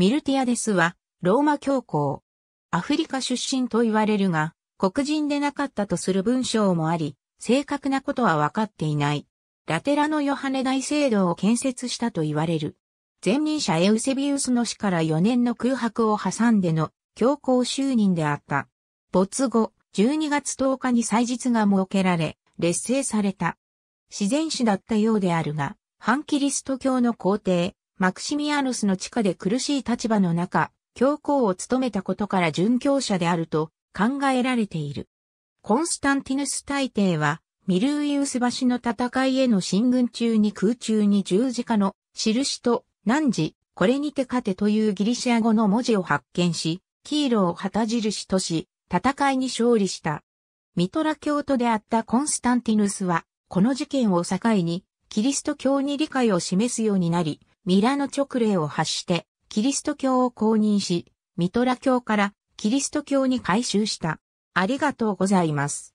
ミルティアデスは、ローマ教皇。アフリカ出身と言われるが、黒人でなかったとする文章もあり、正確なことは分かっていない。ラテラのヨハネ大聖堂を建設したと言われる。前任者エウセビウスの死から4年の空白を挟んでの教皇就任であった。没後、12月10日に祭日が設けられ、劣勢された。自然史だったようであるが、反キリスト教の皇帝、マクシミアヌスの地下で苦しい立場の中、教皇を務めたことから殉教者であると考えられている。コンスタンティヌス大帝は、ミルーイウス橋の戦いへの進軍中に空中に十字架の印と汝、これにて勝てというギリシア語の文字を発見し、キーロを旗印とし、戦いに勝利した。ミトラ教徒であったコンスタンティヌスは、この事件を境に、キリスト教に理解を示すようになり、ミラノ直令を発して、キリスト教を公認し、ミトラ教からキリスト教に改宗した。ありがとうございます。